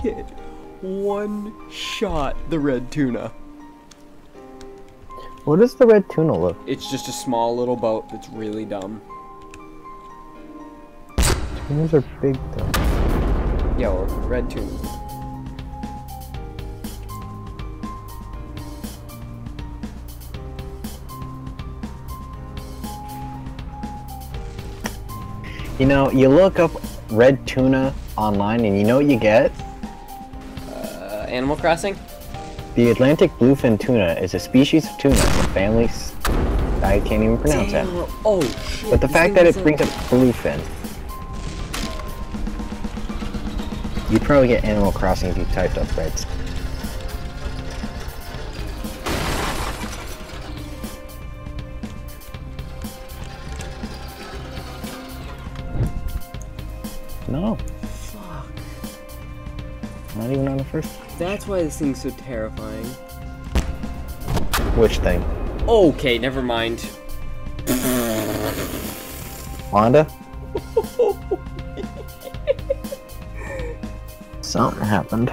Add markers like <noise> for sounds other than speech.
hit one shot the red tuna. What does the red tuna look? It's just a small little boat that's really dumb. Tunas are big though. Yeah, or red tuna. You know, you look up red tuna online and you know what you get? Animal Crossing? The Atlantic bluefin tuna is a species of tuna in the family I can't even pronounce that. Oh shit. But the this fact that it a- brings up bluefin. You'd probably get Animal Crossing if you typed up reds. No. Not even on the first. That's why this thing's so terrifying. Which thing? Okay, never mind. Wanda? <laughs> Something happened.